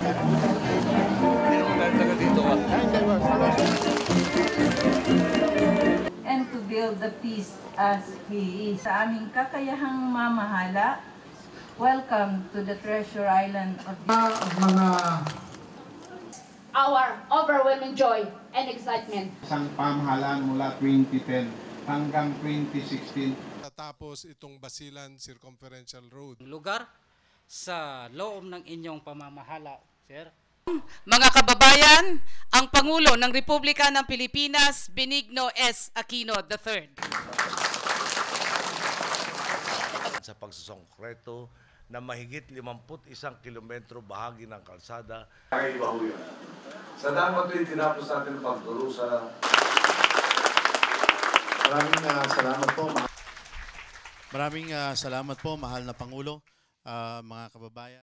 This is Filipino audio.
And to build the peace as He is. Sa aming kakayahang mamahala, welcome to the Treasure Island of the... mga our overwhelming joy and excitement. Isang pamahalaan mula 2010 hanggang 2016. Natapos itong Basilan Circumferential Road. Lugar sa loob ng inyong pamamahala, sir. Mga kababayan, ang Pangulo ng Republika ng Pilipinas, Benigno S. Aquino III. sa pagsusongkreto na mahigit 51 kilometro bahagi ng kalsada Ay, iba ho yun. Sa dapat ito'y tinapos natin ang pagdurusa. maraming ah, salamat po. Maraming ah, salamat po, mahal na Pangulo, ah, mga kababayan.